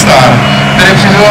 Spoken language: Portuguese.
gostaram. Precisou